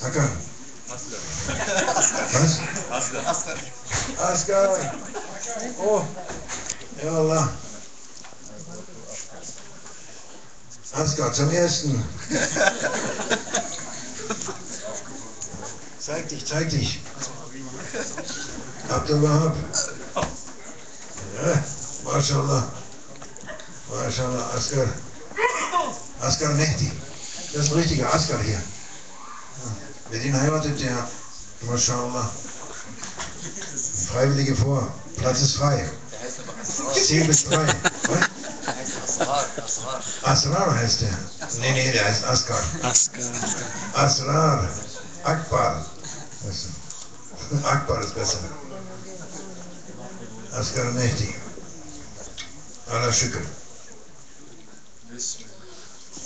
Hakan. Was? Askar. Askar. Oh. Ja Allah. Askar zum ersten. Zeig dich, zeig dich. Abdul Wahab. Ja, Mashallah. Mashallah, Askar. Askar Mehdi. Das ist ein richtiger Askar hier. Wer den heiratet, der, Mashallah. Freiwillige vor. Platz ist frei. 10 bis 3. Asrar heißt der. Nee, nee, der heißt Askar. Askar. Asrar. Akbar. Akbar ist besser. Askar Mehdi. Allah Shukr.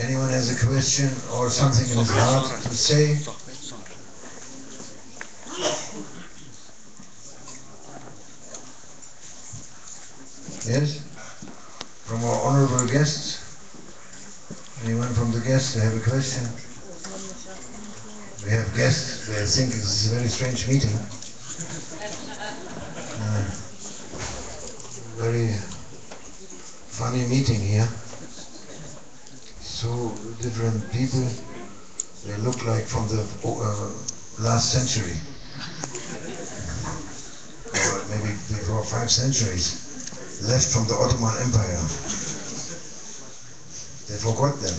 anyone has a question or something in his heart to say? Yes? From our honorable guests? Anyone from the guests have a question? We have guests, they think this is a very strange meeting. Uh, very funny meeting here. So different people, they look like from the uh, last century. Or maybe before five centuries, left from the Ottoman Empire. They forgot them.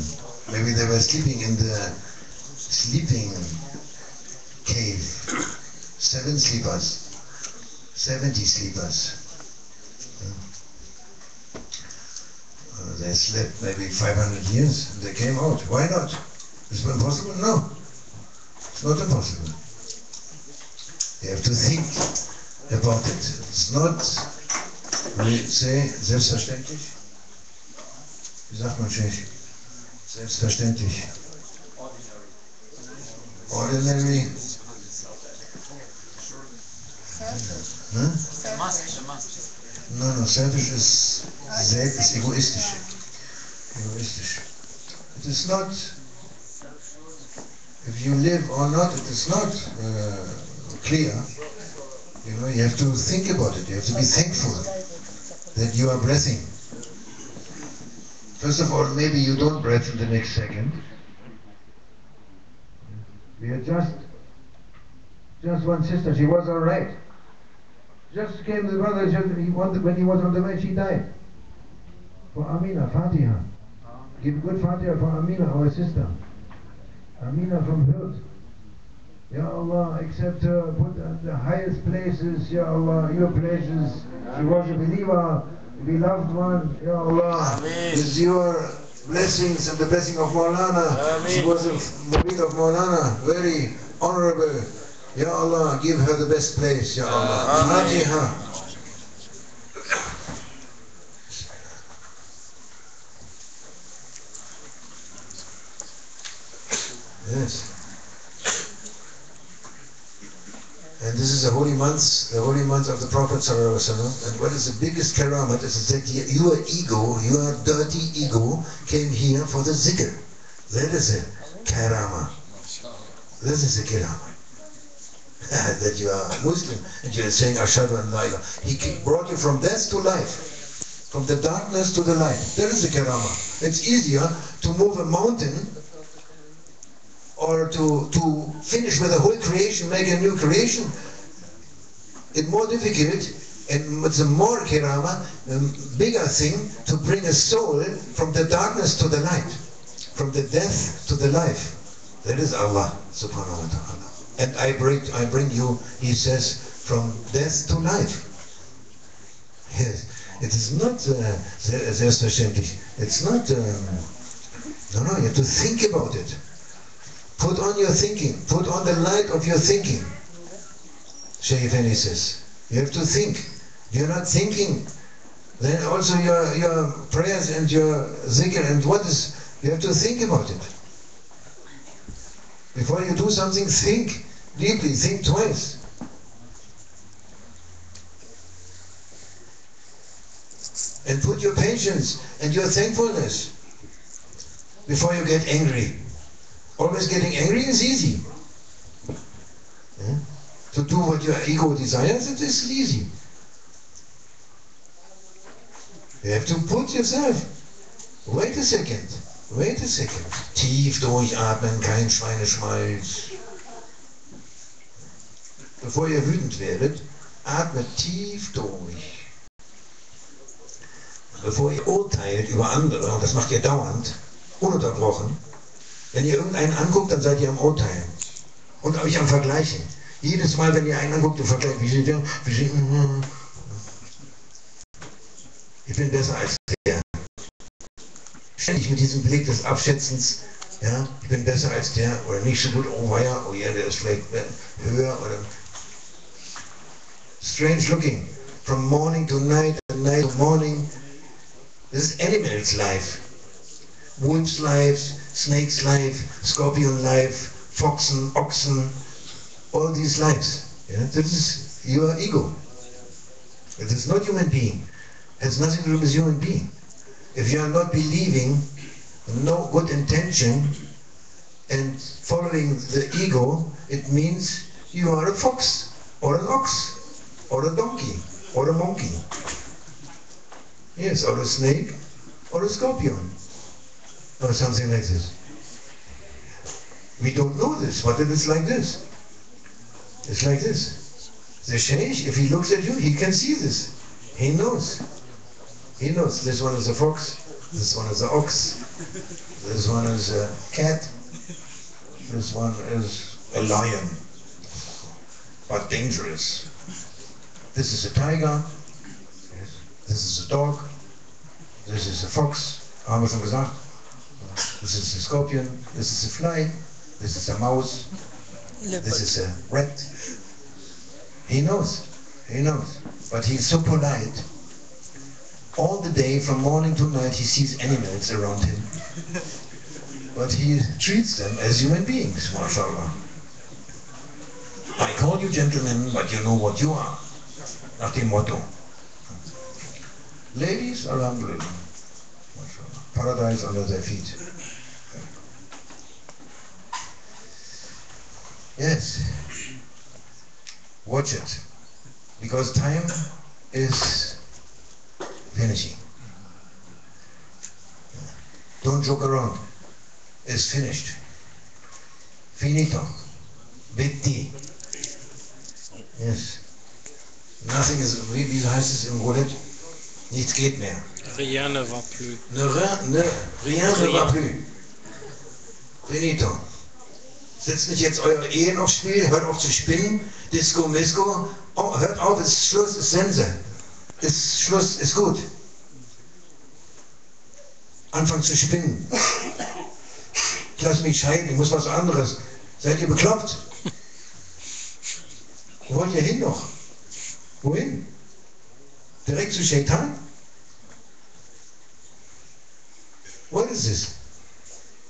Maybe they were sleeping in the sleeping cave. Seven sleepers. 70 sleepers. They slept maybe 500 years and they came out. Why not? Is it impossible? No. It's not impossible. You have to think about it. It's not, we say, selbstverständlich. Wie sagt man Tschechisch? Selbstverständlich. Ordinary. Hm? No, no, selfish is, self is egoistisch. It is not, if you live or not, it is not uh, clear. You know, you have to think about it. You have to be thankful that you are breathing. First of all, maybe you don't breathe in the next second. We had just, just one sister, she was alright. Just came the brother, just, he when he was on the way, she died. For Amina, Fatiha. Give good Fatiha for Amina, our sister. Amina from Hurt. Ya Allah, accept her, put her in the highest places, Ya Allah, your places. She was a believer, beloved one, Ya Allah. Ameen. With your blessings and the blessing of Maulana. She was a murid of Maulana, very honorable. Ya Allah, give her the best place, Ya Allah. Ameen. Fatiha. Yes. And this is the holy month, the holy month of the Prophet. And what is the biggest karamat is that your ego, your dirty ego, came here for the zikr. That is a karama. This is a karama. that you are Muslim and you are saying Ashadu an la. He brought you from death to life, from the darkness to the light. That is the karama. It's easier to move a mountain or to, to finish with the whole creation, make a new creation, it's more difficult and it's a more kirama, a bigger thing to bring a soul from the darkness to the light, from the death to the life. That is Allah subhanahu wa ta'ala. And I bring, I bring you, he says, from death to life. Yes, it is not uh, selbstverständlich. It's not, um, no, no, you have to think about it. Put on your thinking. Put on the light of your thinking. Shaykh Effendi says. You have to think. You're not thinking. Then also your, your prayers and your zikr and what is, you have to think about it. Before you do something, think deeply, think twice. And put your patience and your thankfulness before you get angry. Always getting angry is easy. Yeah? To do what your ego desires, it is easy. You have to put yourself. Wait a second. Wait a second. Tief durchatmen, kein Schweineschmalz. Bevor ihr wütend werdet, atmet tief durch. Bevor ihr urteilt über andere, und das macht ihr dauernd, ununterbrochen, wenn ihr irgendeinen anguckt, dann seid ihr am Urteilen und euch am Vergleichen. Jedes Mal, wenn ihr einen anguckt und vergleicht, wie sieht der, wie sieht, ich bin besser als der. Ständig mit diesem Blick des Abschätzens, ja, ich bin besser als der oder nicht so gut, oh weia, oh ja, der ist vielleicht höher oder strange looking from morning to night and night to morning. This is animal's life. Wolf's life, snake's life, scorpion life, foxen, oxen, all these lives. Yeah? This is your ego. It is not human being. It has nothing to do with human being. If you are not believing, no good intention, and following the ego, it means you are a fox, or an ox, or a donkey, or a monkey. Yes, or a snake, or a scorpion, or something like this. We don't know this, but it is like this. It's like this. The sheikh, if he looks at you, he can see this. He knows. He knows this one is a fox, this one is an ox, this one is a cat, this one is a lion, but dangerous. This is a tiger, this is a dog, this is a fox, haben wir schon gesagt. This is a scorpion, this is a fly, this is a mouse, this is a rat. He knows, he knows, but he's so polite all the day, from morning to night, he sees animals around him. But he treats them as human beings, mashallah. I call you gentlemen, but you know what you are. Nach dem Motto. Ladies, alhamdulillah. Paradise under their feet. Yes. Watch it. Because time is finishing. Don't joke around. It's finished. Finito. Big T. Yes. Nothing is, wie, wie heißt es im Roulette? Nichts geht mehr. Rien ne va plus. Ne, rien ne, rien ne va plus. Finito. Setzt nicht jetzt eure Ehe aufs Spiel, hört auf zu spinnen, Disco, Misco, oh, hört auf, es ist Schluss, ist Sense. Ist Schluss, ist gut. Anfangen zu spinnen. Ich lasse mich scheiden, ich muss was anderes. Seid ihr bekloppt? Wo wollt ihr hin noch? Wohin? Direkt zu Shaitan? What is this?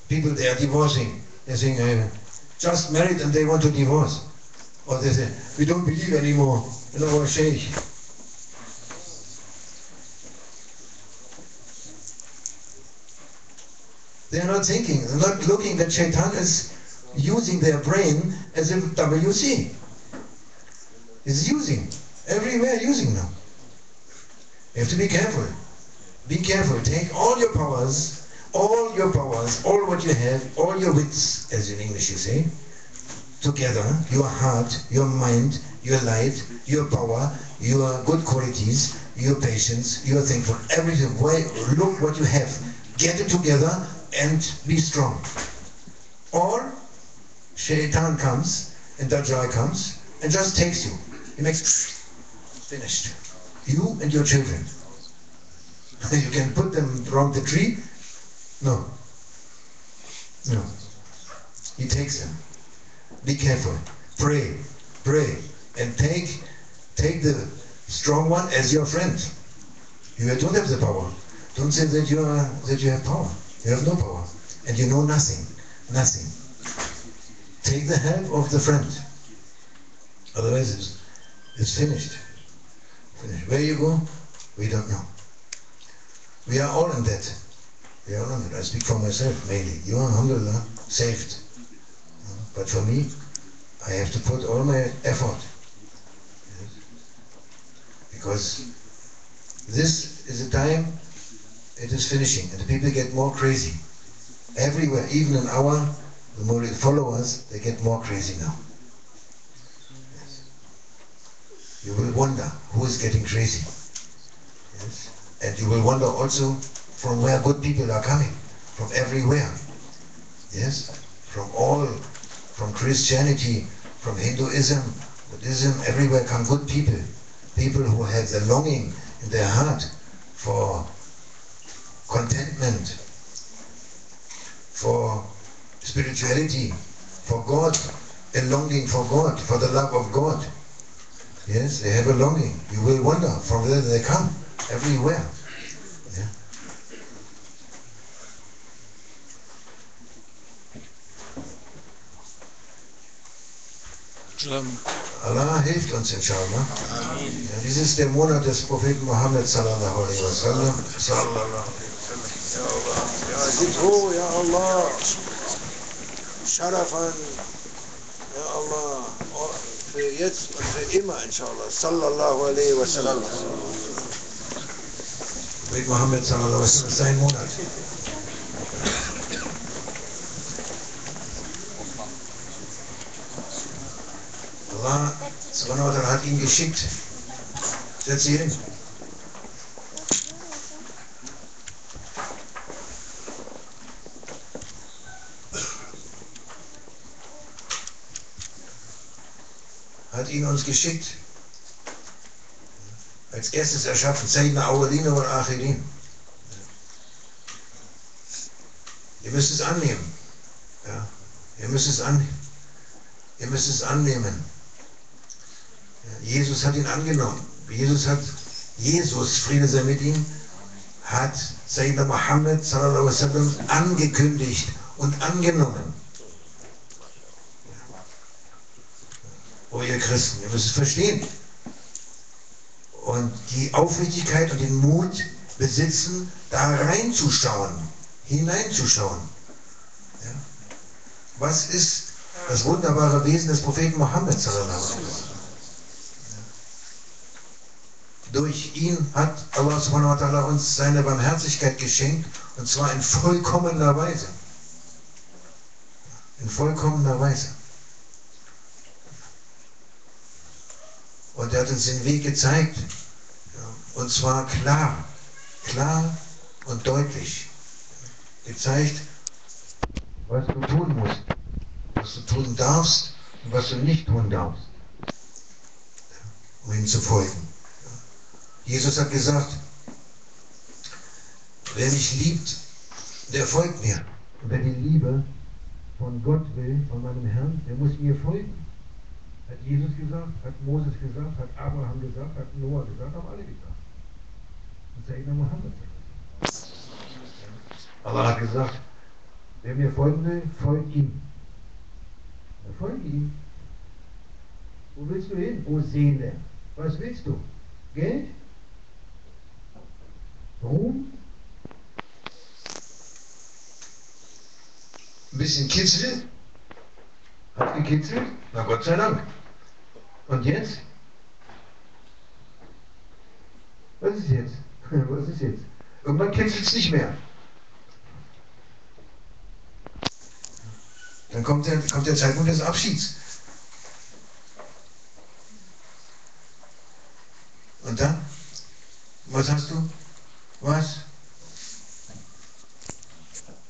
People, they are divorcing. They're saying, uh, just married and they want to divorce. Or they say, we don't believe anymore in our sheikh. They're not thinking, they're not looking that Shaitan is using their brain as if WC. Is using. Everywhere using now. You have to be careful. Be careful. Take all your powers, all your powers, all what you have, all your wits, as in English you say, together, your heart, your mind, your light, your power, your good qualities, your patience, your thankful, everything. Why, look what you have. Get it together and be strong. Or Shaitan comes and Dajjal comes and just takes you. He makes finished. You and your children. you can put them around the tree. No. No. He takes them. Be careful. Pray. Pray. and take, take the strong one as your friend. You don't have the power. Don't say that you, are, that you have power. You have no power. And you know nothing. Nothing. Take the help of the friend. Otherwise, it's, it's finished. Where you go, we don't know. We are all in debt. We are all in debt. I speak for myself mainly. You are, alhamdulillah, saved. But for me, I have to put all my effort. Because this is a time it is finishing and the people get more crazy. Everywhere, even in our the more followers, they get more crazy now. Yes. You will wonder who is getting crazy. Yes. And you will wonder also from where good people are coming. From everywhere. Yes? From all, from Christianity, from Hinduism, Buddhism, everywhere come good people. People who have the longing in their heart for contentment, for spirituality, for God, a longing for God, for the love of God. Yes, they have a longing. You will wonder from where they come, everywhere. Yeah. Um, Allah hilft uns inshallah. Ja, dies ist der Monat des Propheten Muhammad sallallahu alaihi wasallam. Sallallahu Ya Allah. Ya Zidhu, Ya Für jetzt und für immer, inshallah. Sallallahu alaihi wasallam. Prophet Muhammad sallallahu alaihi wasallam ist sein Monat. Allah subhanahu wa ta'ala hat ihn geschickt. Setz dich hin. Ihn uns geschickt. Als erstes erschaffen, Sayyidina Awalina wal Akhirin. Ihr müsst es annehmen. Ja. Ihr müsst es annehmen. Ihr müsst es annehmen. Jesus hat ihn angenommen. Jesus hat, Jesus, Friede sei mit ihm, hat Sayyidina Muhammad angekündigt und angenommen. Oh ihr Christen, ihr müsst es verstehen. Und die Aufrichtigkeit und den Mut besitzen, da reinzuschauen, hineinzuschauen. Ja. Was ist das wunderbare Wesen des Propheten Mohammed wasallam? Durch ihn hat Allah subhanahu wa ta'ala uns seine Barmherzigkeit geschenkt und zwar in vollkommener Weise. In vollkommener Weise. Und er hat uns den Weg gezeigt. Und zwar klar, klar und deutlich. Gezeigt, was du tun musst, was du tun darfst und was du nicht tun darfst, um ihm zu folgen. Jesus hat gesagt, wer mich liebt, der folgt mir. Und wer die Liebe von Gott will, von meinem Herrn, der muss mir folgen. Hat Jesus gesagt, hat Moses gesagt, hat Abraham gesagt, hat Noah gesagt, haben alle gesagt. Und Sayyidina Muhammad sagt. Allah hat gesagt, wer mir folgen will, folgt ihm. Ja, folge ihm. Wo willst du hin, o Seele? Was willst du? Geld? Ruhm? Ein bisschen Kitzel? Hat gekitzelt? Na Gott sei Dank. Und jetzt? Was ist jetzt? Was ist jetzt? Irgendwann kitzelt es nicht mehr. Dann kommt der, kommt der Zeitpunkt des Abschieds. Und dann? Was hast du? Was?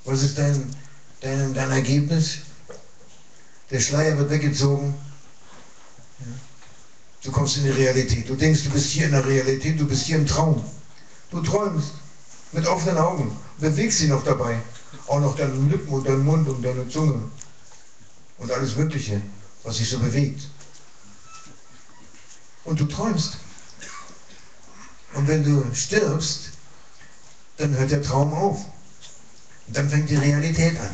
Was ist dein, dein, dein Ergebnis? Der Schleier wird weggezogen. Du kommst in die Realität. Du denkst, du bist hier in der Realität, du bist hier im Traum. Du träumst mit offenen Augen, bewegst sie noch dabei. Auch noch deine Lippen und deinen Mund und deine Zunge und alles Mögliche, was sich so bewegt. Und du träumst. Und wenn du stirbst, dann hört der Traum auf. Und dann fängt die Realität an.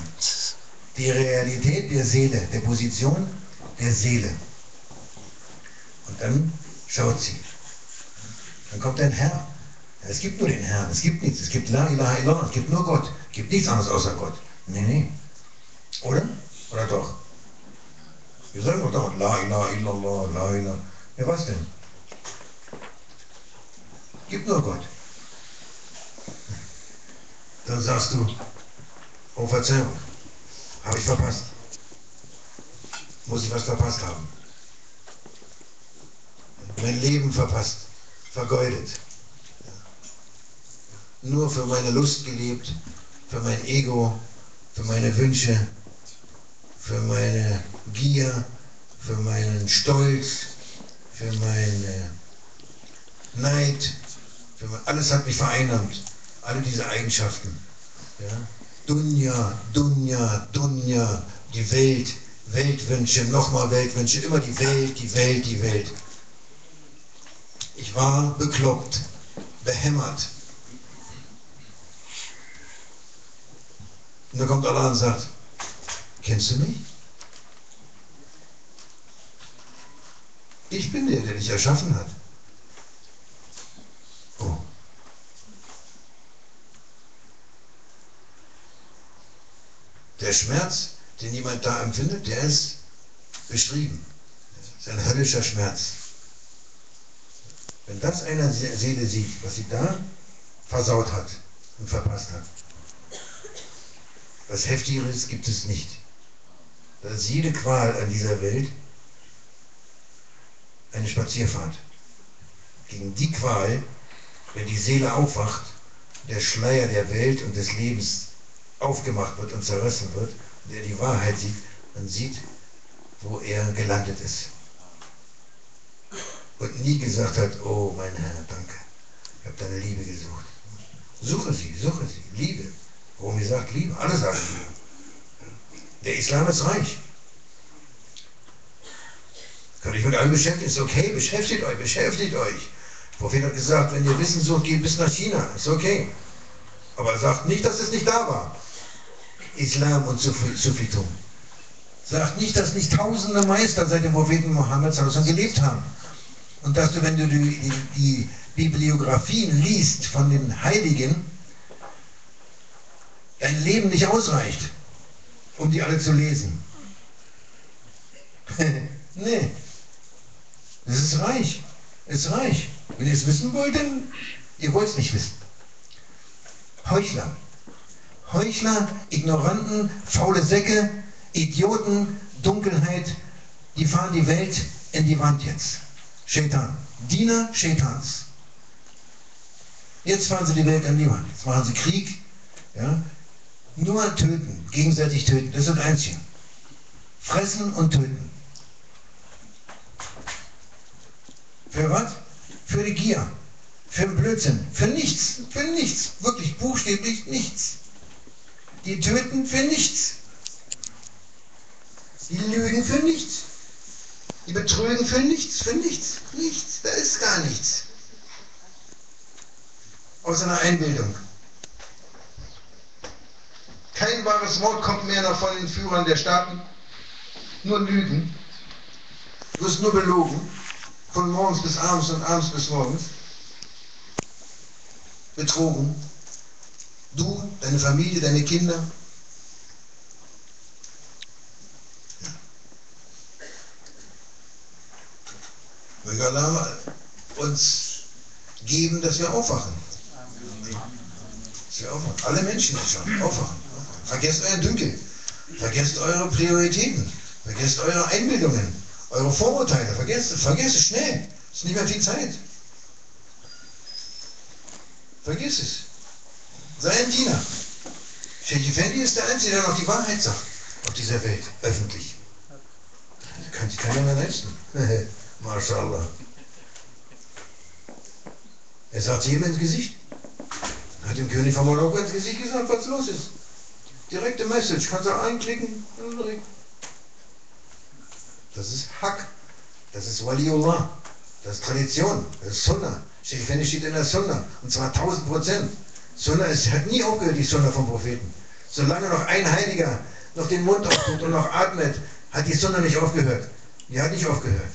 Die Realität der Seele, der Position der Seele. Und dann schaut sie. Dann kommt ein Herr. Es gibt nur den Herrn, es gibt nichts. Es gibt La ilaha illallah, es gibt nur Gott. Es gibt nichts anderes außer Gott. Nee, nee. Oder? Oder doch? Wir sagen doch doch La ilaha illallah, La ilaha. Ja, was denn? Gibt nur Gott. Dann sagst du, oh Verzeihung, habe ich verpasst. Muss ich was verpasst haben. Mein Leben verpasst, vergeudet. Nur für meine Lust gelebt, für mein Ego, für meine Wünsche, für meine Gier, für meinen Stolz, für meinen Neid, für mein, alles hat mich vereinnahmt, alle diese Eigenschaften. Ja? Dunja, Dunja, Dunja, die Welt, Weltwünsche, nochmal Weltwünsche, immer die Welt, die Welt, die Welt. Ich war bekloppt, behämmert. Und dann kommt Allah und sagt, kennst du mich? Ich bin der, der dich erschaffen hat. Oh. Der Schmerz, den jemand da empfindet, der ist beschrieben. Das ist ein höllischer Schmerz. Wenn das einer Seele sieht, was sie da versaut hat und verpasst hat, was Heftigeres gibt es nicht. Das ist jede Qual an dieser Welt eine Spazierfahrt. Gegen die Qual, wenn die Seele aufwacht, der Schleier der Welt und des Lebens aufgemacht wird und zerrissen wird, der die Wahrheit sieht, man sieht, wo er gelandet ist. Und nie gesagt hat, oh mein Herr, danke, ich habe deine Liebe gesucht. Suche sie, suche sie, Liebe. Warum ihr sagt Liebe? Alle sagen Liebe. Der Islam ist reich. Kann ich mit allem beschäftigen? Ist okay, beschäftigt euch, beschäftigt euch. Der Prophet hat gesagt, wenn ihr Wissen sucht, geht bis nach China. Ist okay. Aber er sagt nicht, dass es nicht da war. Islam und Sufitum. Sagt nicht, dass nicht tausende Meister seit dem Propheten Mohammed gelebt haben. Und dass du, wenn du die, die, Bibliografien liest von den Heiligen, dein Leben nicht ausreicht, um die alle zu lesen. nee. Es ist reich. Es ist reich. Wenn ihr es wissen wollt, dann ihr wollt es nicht wissen. Heuchler. Heuchler, Ignoranten, faule Säcke, Idioten, Dunkelheit, die fahren die Welt in die Wand jetzt. Shaitan. Diener Shaitans. Jetzt fahren sie die Welt an die. Jetzt machen sie Krieg. Ja? Nur töten, gegenseitig töten. Das sind Einzigen. Fressen und töten. Für was? Für die Gier. Für den Blödsinn. Für nichts. Für nichts. Wirklich buchstäblich nichts. Die töten für nichts. Die lügen für nichts. Die betrügen für nichts, für nichts, nichts. Da ist gar nichts. Aus einer Einbildung. Kein wahres Wort kommt mehr noch von den Führern der Staaten. Nur Lügen. Du wirst nur belogen. Von morgens bis abends und abends bis morgens. Betrogen. Du, deine Familie, deine Kinder. Möge Allah uns geben, dass wir aufwachen. Dass wir aufwachen. Alle Menschen schon aufwachen. Vergesst euren Dünkel. Vergesst eure Prioritäten. Vergesst eure Einbildungen. Eure Vorurteile. Vergesst es. Vergesst es schnell. Es ist nicht mehr viel Zeit. Vergiss es. Sei ein Diener. Sheikh Effendi ist der Einzige, der noch die Wahrheit sagt auf dieser Welt, öffentlich. Das kann sich keiner mehr leisten. MashaAllah. Er sagt jedem ins Gesicht. Hat dem König von Marokko ins Gesicht gesagt, was los ist. Direkte Message, kannst du einklicken. Das ist Hack. Das ist Waliullah. Das ist Tradition, das ist Sunna. Sheikh Fenny steht in der Sunna. Und zwar 1000 Prozent. Sunna ist, hat nie aufgehört, die Sunna vom Propheten. Solange noch ein Heiliger noch den Mund auftut und noch atmet, hat die Sunna nicht aufgehört. Die hat nicht aufgehört.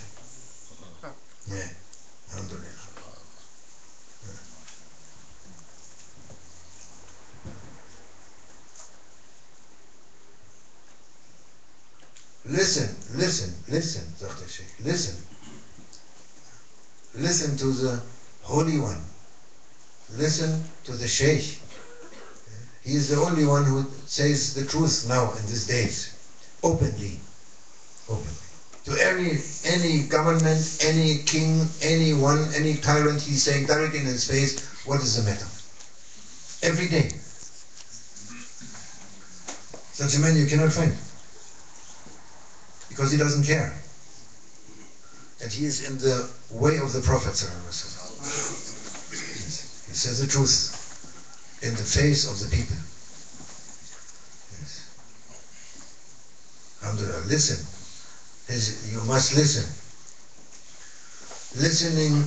Listen, listen, listen, der Sheikh. Listen. Listen to the Holy One. Listen to the Sheikh. He is the only one who says the truth now in these days. Openly. Openly. To any, any government, any king, anyone, any tyrant, he's saying directly in his face, what is the matter? Every day. Such a man you cannot find because he doesn't care. And he is in the way of the Prophet. He says the truth in the face of the people. Yes. Alhamdulillah, listen. His, you must listen. Listening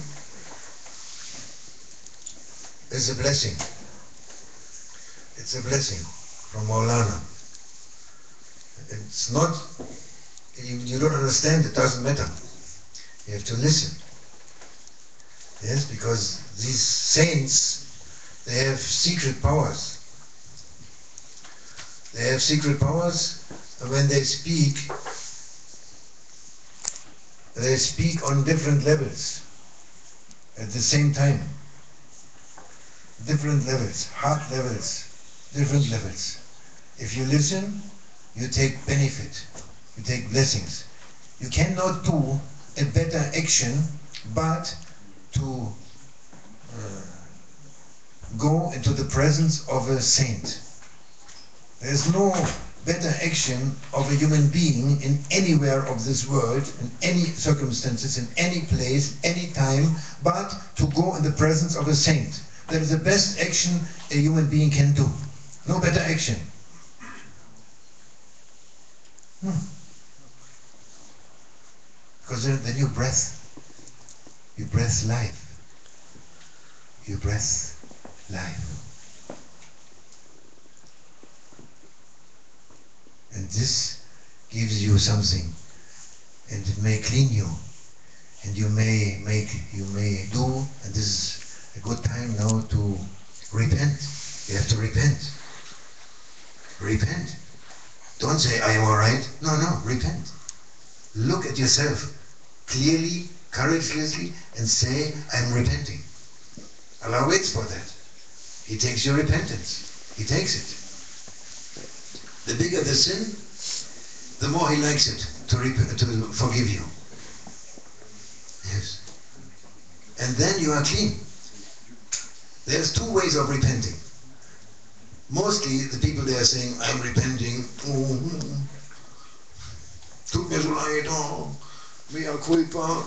is a blessing. It's a blessing from Maulana. It's not you, you don't understand, it doesn't matter. You have to listen. Yes, because these saints, they have secret powers. They have secret powers, and when they speak, they speak on different levels at the same time. Different levels, heart levels, different levels. If you listen, you take benefit you take blessings. You cannot do a better action but to uh, go into the presence of a saint. There's no better action of a human being in anywhere of this world, in any circumstances, in any place, any time, but to go in the presence of a saint. That is the best action a human being can do. No better action. Hmm. Because then you breath. You breath life. You breath life. And this gives you something. And it may clean you. And you may make, you may do, and this is a good time now to repent. You have to repent. Repent. Don't say, I am alright. No, no, repent. Look at yourself clearly, courageously, and say, I'm repenting. Allah waits for that. He takes your repentance. He takes it. The bigger the sin, the more he likes it to, to forgive you. Yes. And then you are clean. There's two ways of repenting. Mostly the people they are saying, I'm repenting. Tut mir so leid. Oh, mea culpa,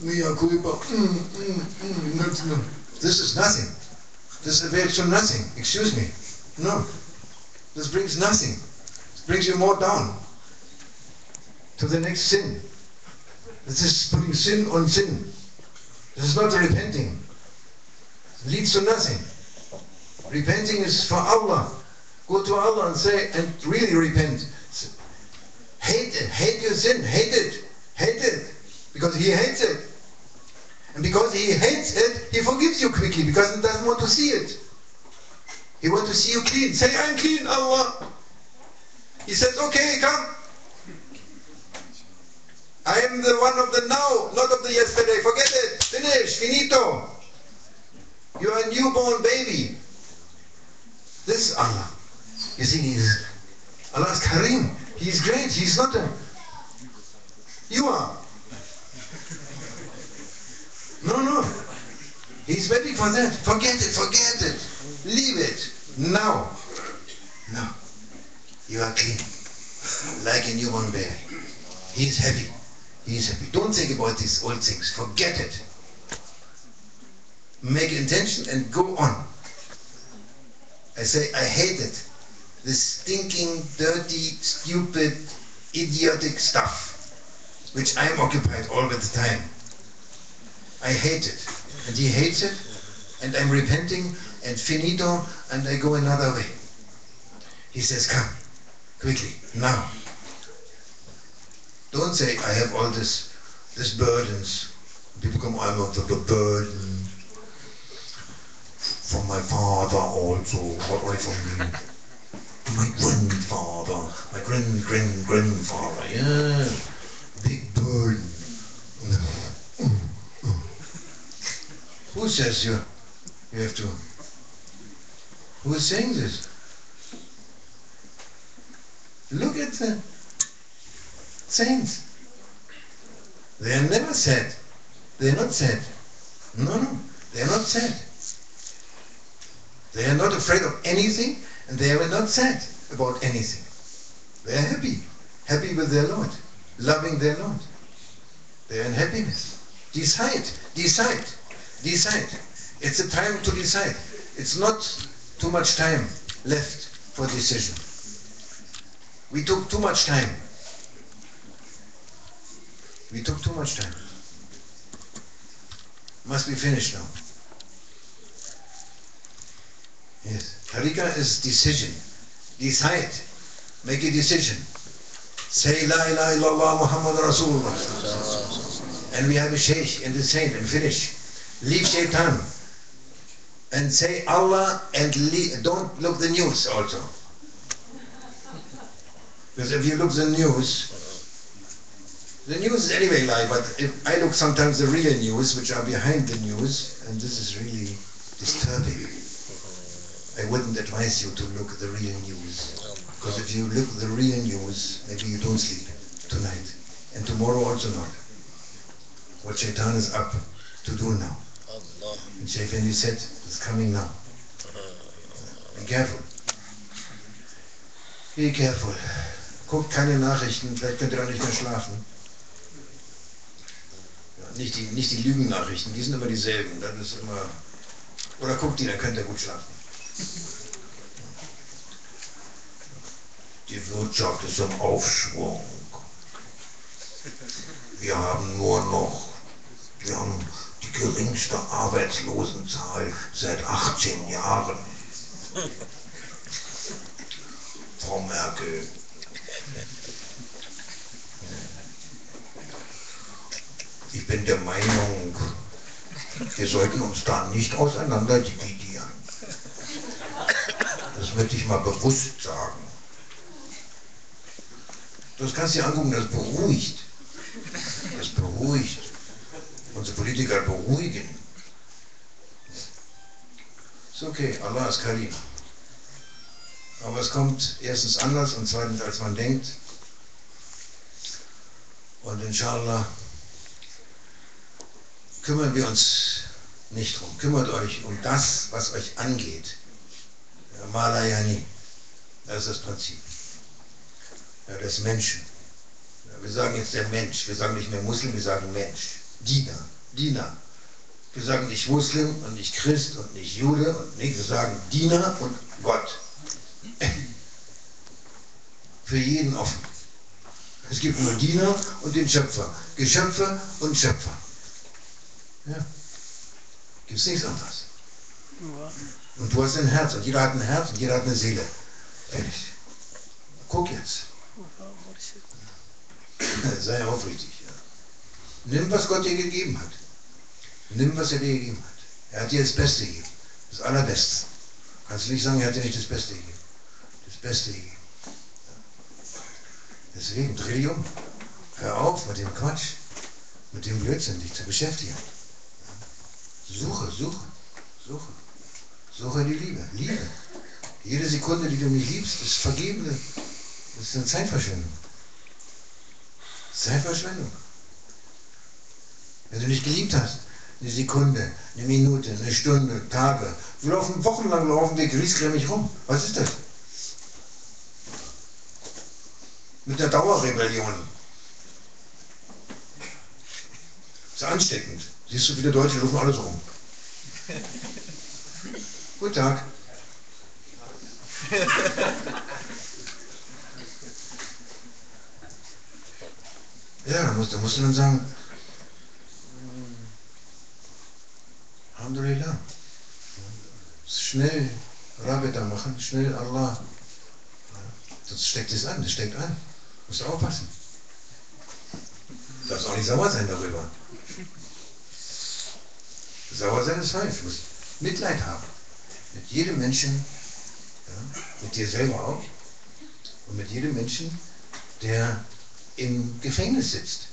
mea culpa, this is nothing. This avails to nothing. Excuse me. No. This brings nothing. It brings you more down to the next sin. This is putting sin on sin. This is not repenting. It leads to nothing. Repenting is for Allah. Go to Allah and say, and really repent. Hate it. Hate your sin. Hate it. Hate it. Because He hates it. And because He hates it, He forgives you quickly because He doesn't want to see it. He wants to see you clean. Say, I'm clean, Allah. He says, okay, come. I am the one of the now, not of the yesterday. Forget it. Finish. Finito. You are a newborn baby. This is Allah. You see, he's Allah's Kareem. He's great. He's not a. You are. No, no. He's waiting for that. Forget it. Forget it. Leave it. Now. No. You are clean. Like a newborn baby. He's happy. He's happy. Don't think about these old things. Forget it. Make intention and go on. I say, I hate it this stinking, dirty, stupid idiotic stuff, which I'm occupied all the time. I hate it, and he hates it, and I'm repenting, and finito, and I go another way. He says, come, quickly, now. Don't say, I have all this, this burdens. People come, I'm of the burden from my father also, not only from me. My grandfather, my grand grand grandfather, yeah, big burden. Who says you you have to? Who is saying this? Look at the saints. They are never sad. They are not sad. No, no, they are not sad. They are not afraid of anything and they are not sad about anything. They are happy, happy with their Lord, loving their Lord. They are in happiness. Decide, decide, decide. It's a time to decide. It's not too much time left for decision. We took too much time. We took too much time. Must be finished now. Yes. Tarika is decision. Decide. Make a decision. Say La ilaha illallah Muhammad Rasulullah. And we have a sheikh and the saint and finish. Leave shaitan. And say Allah and leave, don't look the news also. Because if you look the news, the news is anyway lie, but if I look sometimes the real news, which are behind the news, and this is really disturbing. I wouldn't advise you to look at the real news. Because if you look at the real news, maybe you don't sleep tonight. And tomorrow also not. What Shaitan is up to do now. And Shaykh Fendi said, it's coming now. Be careful. Be careful. Guckt keine Nachrichten, vielleicht könnt ihr dann nicht mehr schlafen. Nicht, die, nicht die Lügennachrichten, die sind immer dieselben. Das ist immer. Oder guckt die, dann könnt ihr gut schlafen. Die Wirtschaft ist im Aufschwung. Wir haben nur noch, wir haben die geringste Arbeitslosenzahl seit 18 Jahren. Frau Merkel. Ich bin der Meinung, wir sollten uns da nicht auseinander dividieren. Das möchte ich mal bewusst sagen. Das kannst du dir angucken, das beruhigt. Das beruhigt. Unsere Politiker beruhigen. Ist okay, Allah ist Karim. Aber es kommt erstens anders und zweitens, als man denkt. Und inshallah kümmern wir uns nicht drum. Kümmert euch um das, was euch angeht. Malayani, das ist das Prinzip. Ja, des Menschen. Ja, wir sagen jetzt der Mensch, wir sagen nicht mehr Muslim, wir sagen Mensch. Diener, Diener. Wir sagen nicht Muslim und nicht Christ und nicht Jude und nicht, wir sagen Diener und Gott. Für jeden offen. Es gibt nur Diener und den Schöpfer. Geschöpfe und Schöpfer. Ja. Gibt es nichts anderes. Und du hast ein Herz und jeder hat ein Herz und jeder hat eine Seele. Fertig. Guck jetzt. Sei aufrichtig. Nimm, was Gott dir gegeben hat. Nimm, was er dir gegeben hat. Er hat dir das Beste gegeben. Das Allerbeste. Kannst du nicht sagen, er hat dir nicht das Beste gegeben. Das Beste gegeben. Deswegen dreh dich um. Hör auf mit dem Quatsch, mit dem Blödsinn, dich zu beschäftigen. Suche, suche, suche. Suche die Liebe. Liebe. Jede Sekunde, die du mich liebst, ist vergebene. Das ist eine Zeitverschwendung. Zeitverschwendung. Wenn du nicht geliebt hast, eine Sekunde, eine Minute, eine Stunde, Tage, wir laufen wochenlang laufen wir griesgrämig rum. Was ist das? Mit der Dauerrebellion. Das ist ansteckend. Siehst du, viele Deutsche laufen alles rum. Guten Tag. Ja, da musst, da musst du dann sagen, Alhamdulillah. Schnell Rabita machen, schnell Allah. Sonst steckt es an, das steckt an. Musst aufpassen. Du darfst auch nicht sauer sein darüber. Sauer sein ist falsch. Du musst Mitleid haben. Mit jedem Menschen, ja, mit dir selber auch. Und mit jedem Menschen, der im Gefängnis sitzt.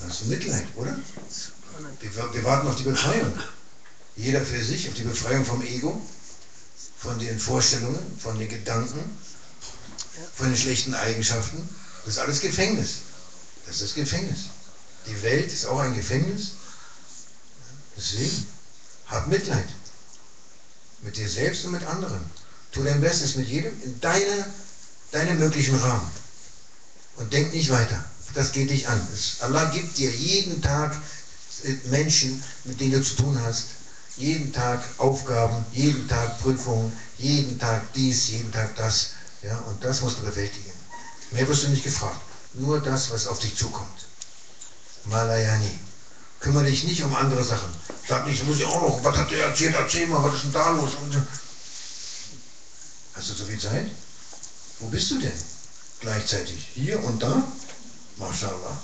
Da hast du Mitleid, oder? Wir, wir warten auf die Befreiung. Jeder für sich, auf die Befreiung vom Ego, von den Vorstellungen, von den Gedanken, von den schlechten Eigenschaften. Das ist alles Gefängnis. Das ist Gefängnis. Die Welt ist auch ein Gefängnis. Deswegen, hab Mitleid. Mit dir selbst und mit anderen. Tu dein Bestes mit jedem in deiner, deinem möglichen Rahmen. Und denk nicht weiter. Das geht dich an. Allah gibt dir jeden Tag Menschen, mit denen du zu tun hast. Jeden Tag Aufgaben, jeden Tag Prüfungen, jeden Tag dies, jeden Tag das. Ja, und das musst du bewältigen. Mehr wirst du nicht gefragt. Nur das, was auf dich zukommt. Malayani. Kümmere dich nicht um andere Sachen. Sag nicht, muss ich auch noch, was hat der erzählt, erzähl mal, was ist denn da los? Hast du so viel Zeit? Wo bist du denn? Gleichzeitig. Hier und da? Mashallah.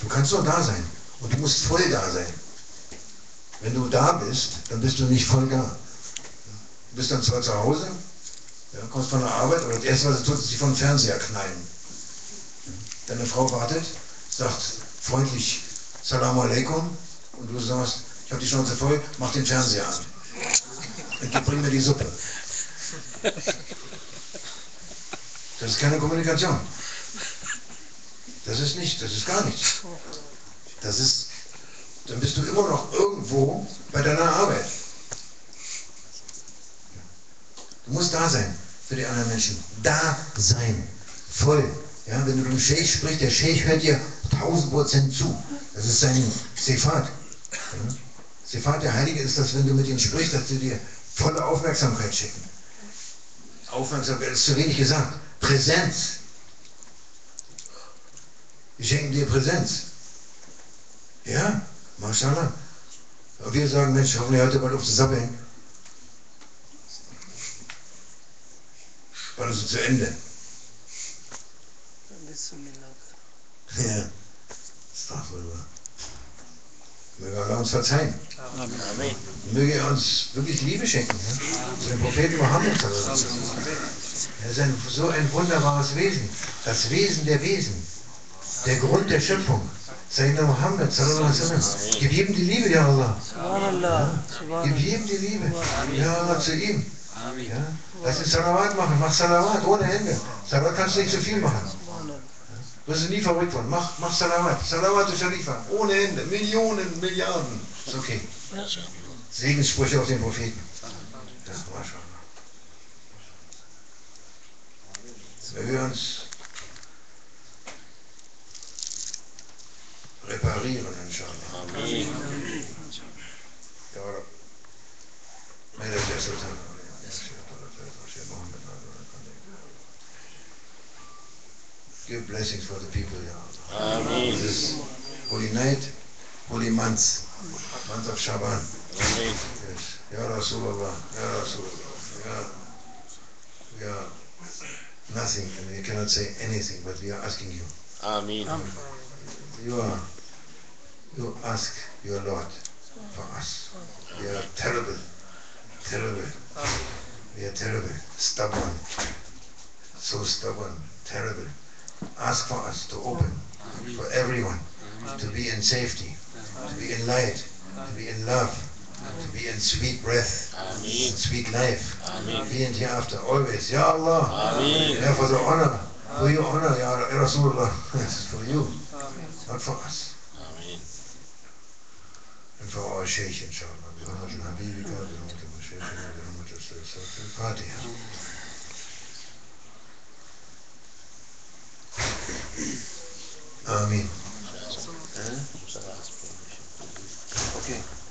Du kannst nur da sein. Und du musst voll da sein. Wenn du da bist, dann bist du nicht voll da. Du bist dann zwar zu Hause, ja, kommst von der Arbeit, aber das erste, was du tust, ist dich vom Fernseher knallen. Deine Frau wartet, sagt freundlich Salam alaikum und du sagst, ich habe die Schnauze voll, mach den Fernseher an. Und bring mir die Suppe. Das ist keine Kommunikation. Das ist nicht, das ist gar nichts. Das ist, dann bist du immer noch irgendwo bei deiner Arbeit. Du musst da sein für die anderen Menschen. Da sein. Voll. Ja, wenn du dem Sheikh sprichst, der Sheikh hört dir 1000 Prozent zu. Das ist sein Sefat. Ja? Sefat der Heilige ist das, wenn du mit ihm sprichst, dass sie dir volle Aufmerksamkeit schicken. Aufmerksamkeit ist zu wenig gesagt. Präsenz. Wir schenken dir Präsenz. Ja, mashallah. Aber wir sagen, Mensch, hoffentlich heute bald auf die Sappeln. Bald ist es zu Ende. Ja, Astaghfirullah. Möge Allah uns verzeihen. Amen. Möge er uns wirklich Liebe schenken. Ja? Zu dem Propheten Mohammed. Er ist ein, so ein wunderbares Wesen. Das Wesen der Wesen. Der Grund der Schöpfung. Sayyidina Muhammad, sallallahu alaihi wasallam. Gib ihm die Liebe, ja Allah. Ja? Gib ihm die Liebe. Ja Allah, zu ihm. Ja? Lass ihn Salawat machen. Mach Salawat ohne Ende. Salawat kannst du nicht zu viel machen. Wirst du nie verrückt von. Mach, mach Salawat. Salawat und Sharifa. Ohne Ende. Millionen, Milliarden. Ist okay. Segenssprüche auf den Propheten. Das war schon. Wenn wir uns reparieren, inshallah. Amen. Ja Rab. Mele der Sultan. Give blessings for the people, Ya Allah. Amen. This holy night, holy month, month of Shaban. Amen. Yes. Ya Rasulullah, Ya Rasulullah. Ya, we are nothing and we cannot say anything, but we are asking you. Amen. You are, you ask your Lord for us. We are terrible, terrible. We are terrible, stubborn, so stubborn, terrible. Ask for us to open for everyone, to be in safety, to be in light, to be in love, to be in sweet breath, in sweet life, be in hereafter, always. Ya Allah, yeah, for the honor, for your honor, Ya Rasulullah, this is for you, not for us. فهو شيخ إن شاء الله برحمة حبيبك برحمة مشيخنا برحمة السلسلة الفاتحة آمين Okay.